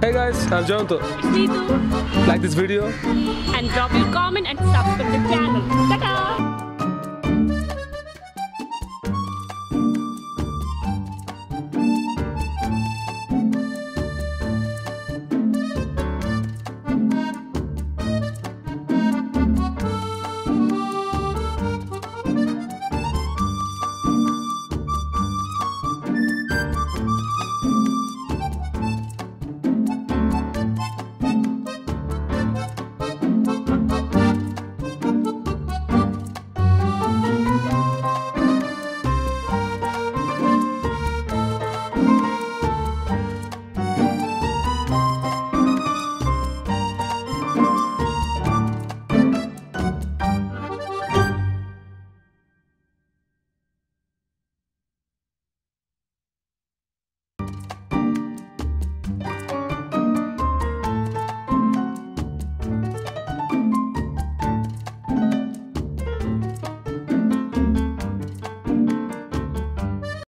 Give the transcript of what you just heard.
Hey guys, I'm Jonathan. It's me. Like this video? And drop your comment and subscribe